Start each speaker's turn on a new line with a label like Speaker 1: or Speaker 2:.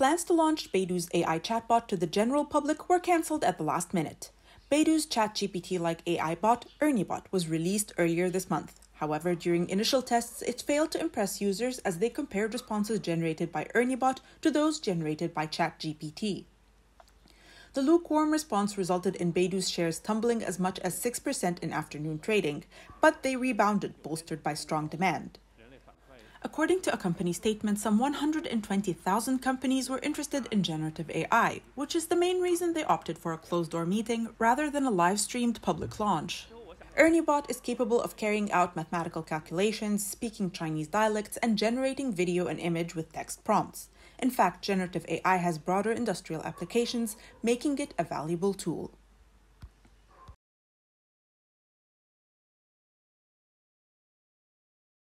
Speaker 1: Plans to launch Baidu's AI chatbot to the general public were cancelled at the last minute. Baidu's ChatGPT like AI bot, ErnieBot, was released earlier this month. However, during initial tests, it failed to impress users as they compared responses generated by ErnieBot to those generated by ChatGPT. The lukewarm response resulted in Baidu's shares tumbling as much as 6% in afternoon trading, but they rebounded, bolstered by strong demand. According to a company statement, some 120,000 companies were interested in generative AI, which is the main reason they opted for a closed door meeting rather than a live streamed public launch. ErnieBot is capable of carrying out mathematical calculations, speaking Chinese dialects, and generating video and image with text prompts. In fact, generative AI has broader industrial applications, making it a valuable tool.